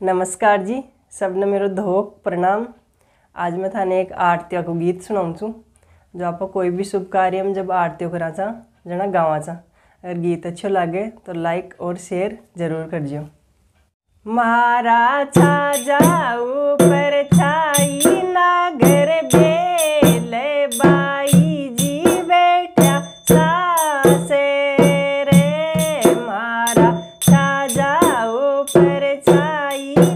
नमस्कार जी, सबने मेरो धोक प्रणाम। आज मैं थाने एक आरतिया को गीत सुनाऊँ जो आप कोई भी शुभ कार्य में जब आरतियों करा चा जना गावा चा अगर गीत अच्छो लगे तो लाइक और शेयर ज़रूर कर जियो मारा छा जाऊ, पर छाई ना घर बेले बाई जी सासे रे। मारा छा जाऊ, पर छाई ना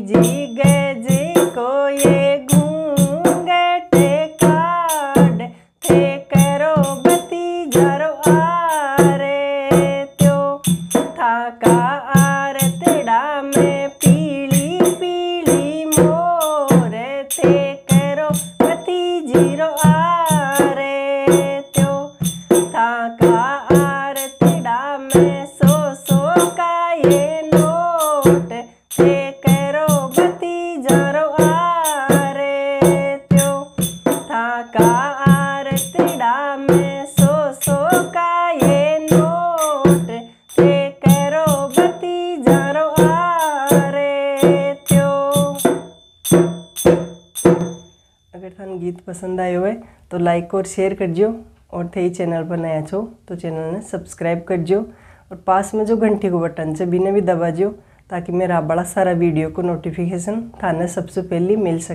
बाई अगर थान गीत पसंद आयो है तो लाइक और शेयर कर जियो और थे चैनल पर नया छो तो चैनल ने सब्सक्राइब कर जियो और पास में जो घंटी को बटन से बिना भी दबा जो ताकि मेरा बड़ा सारा वीडियो को नोटिफिकेशन थाने सबसे पहले मिल सके।